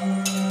Música